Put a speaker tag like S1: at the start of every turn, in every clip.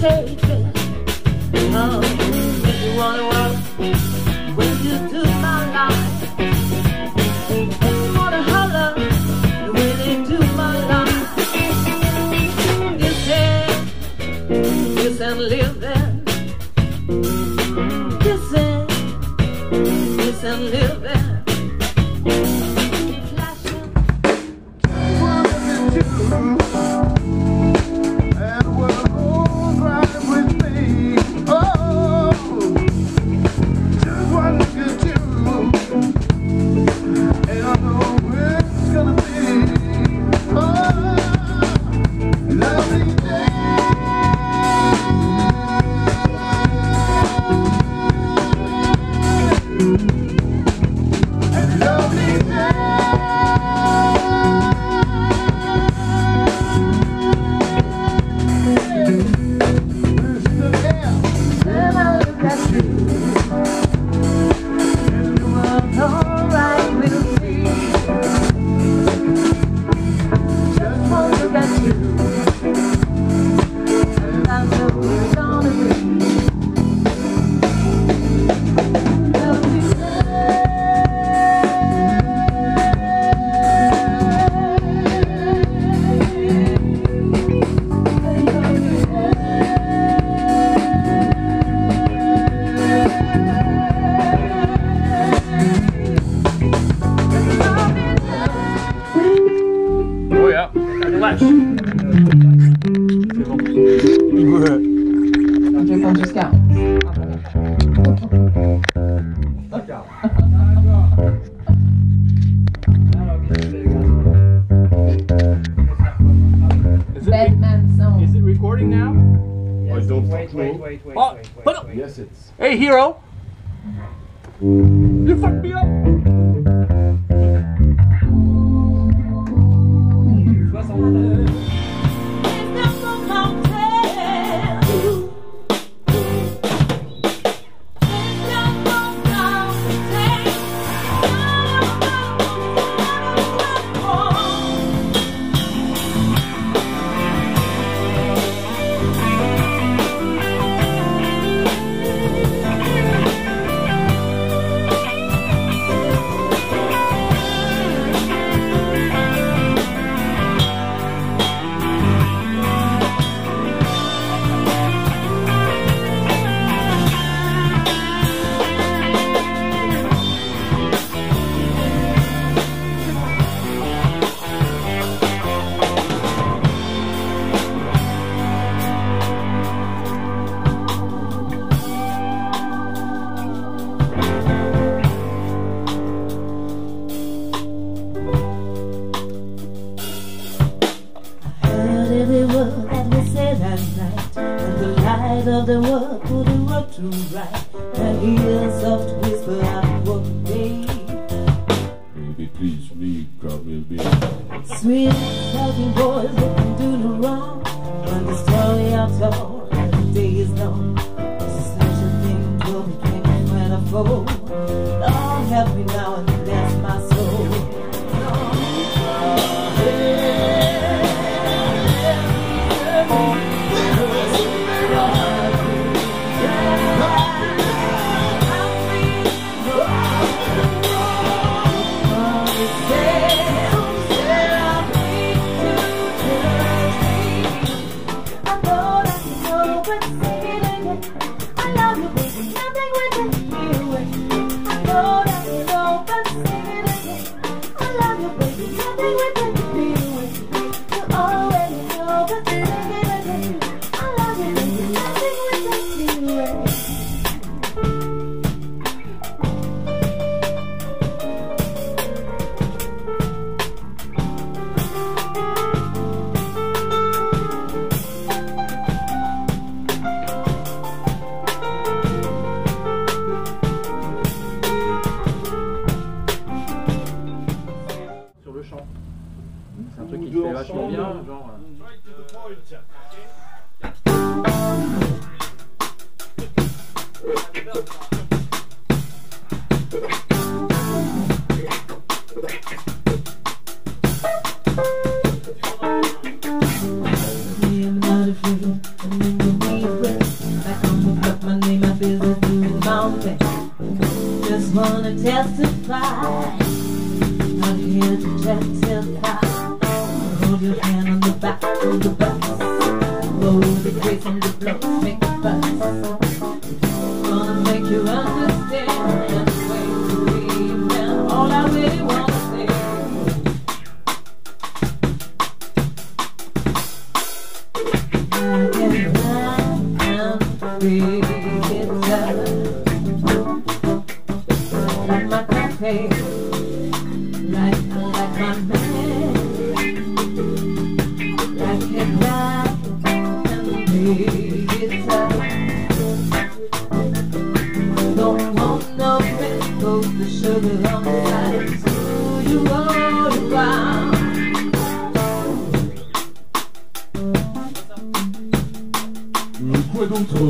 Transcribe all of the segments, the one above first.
S1: take
S2: recording now?
S3: Yes, I don't
S4: wait, wait, wait, wait,
S2: oh,
S4: wait, wait,
S2: wait,
S4: wait.
S3: Yes, it's.
S2: Hey, hero! You fucked me up!
S1: boys have can do no wrong. When the story I told, the day is long. Such a thing will be when I fall. Long me now
S3: Quoi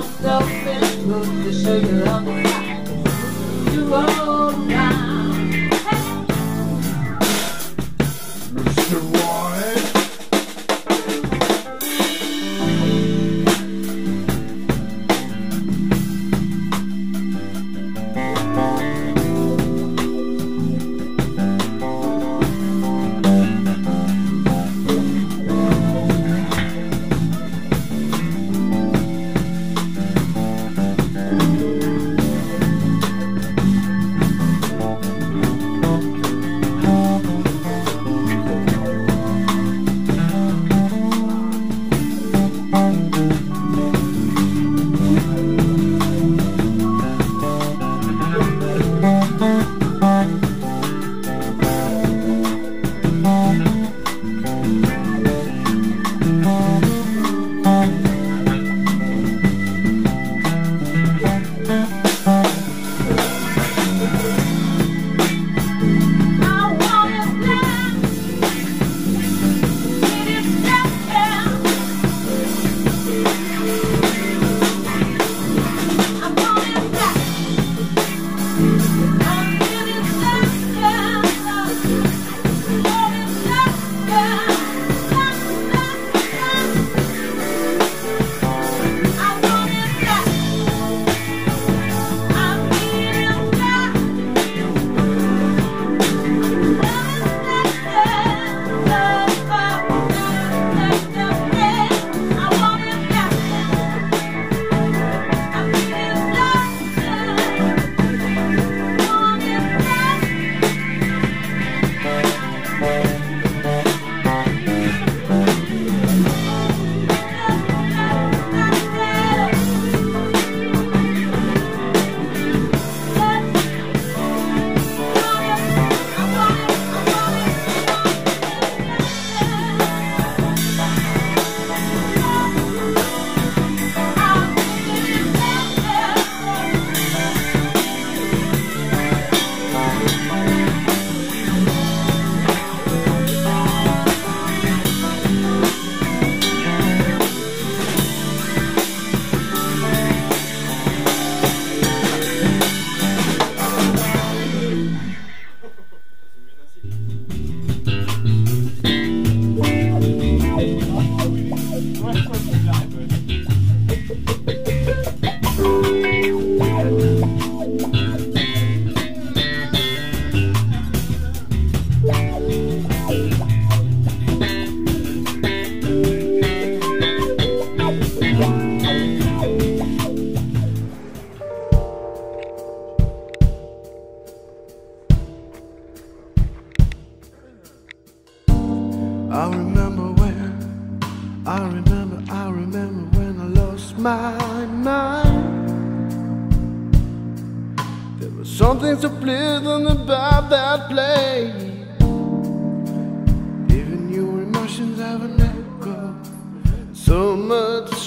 S1: Want no put the sugar on
S4: much.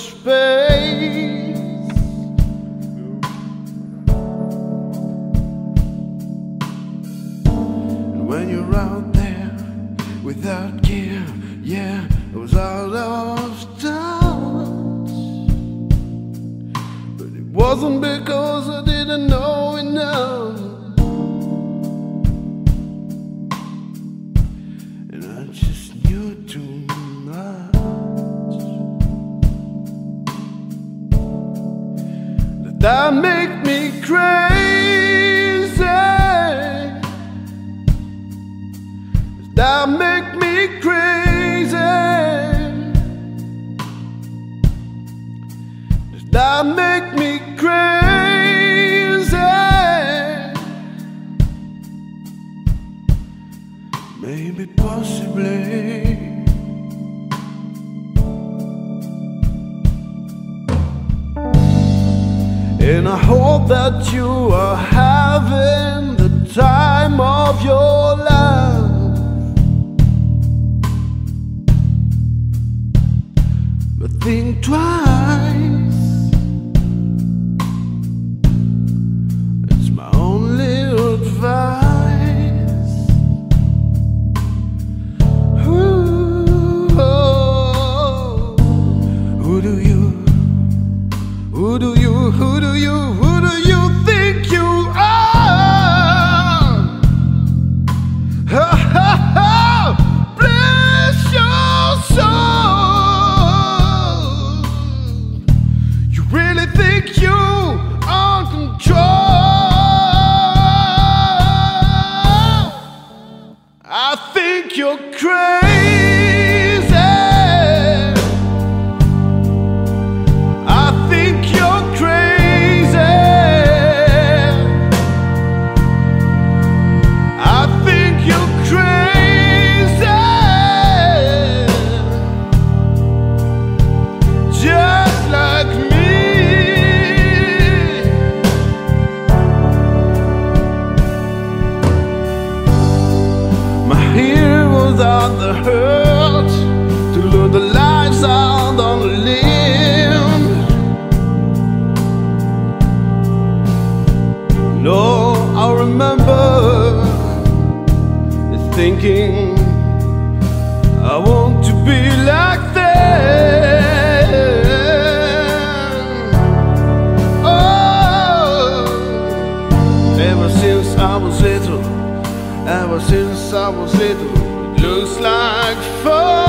S4: Dame And I hope that you are having the time of your thinking I want to be like them. Oh Ever since I was little Ever since I was little It looks like fun